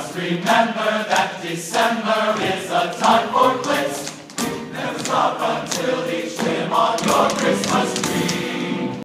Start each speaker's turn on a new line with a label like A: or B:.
A: Just remember that December is a time for glitz. Never stop until each trim on your Christmas